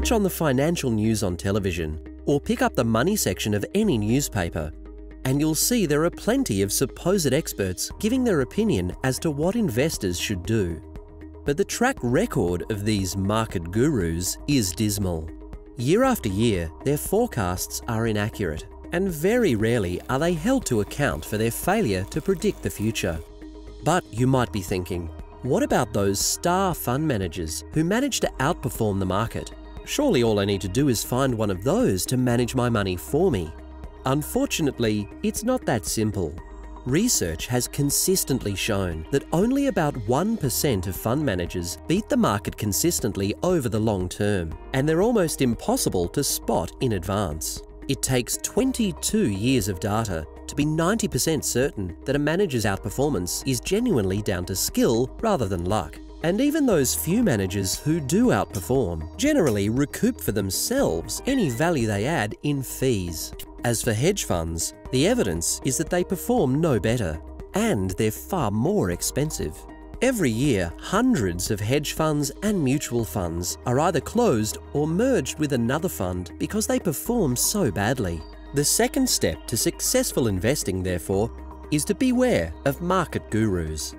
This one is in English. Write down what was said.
switch on the financial news on television or pick up the money section of any newspaper, and you'll see there are plenty of supposed experts giving their opinion as to what investors should do. But the track record of these market gurus is dismal. Year after year, their forecasts are inaccurate, and very rarely are they held to account for their failure to predict the future. But you might be thinking, what about those star fund managers who manage to outperform the market? Surely all I need to do is find one of those to manage my money for me. Unfortunately, it's not that simple. Research has consistently shown that only about 1% of fund managers beat the market consistently over the long term, and they're almost impossible to spot in advance. It takes 22 years of data to be 90% certain that a manager's outperformance is genuinely down to skill rather than luck. And even those few managers who do outperform generally recoup for themselves any value they add in fees. As for hedge funds, the evidence is that they perform no better, and they're far more expensive. Every year, hundreds of hedge funds and mutual funds are either closed or merged with another fund because they perform so badly. The second step to successful investing, therefore, is to beware of market gurus.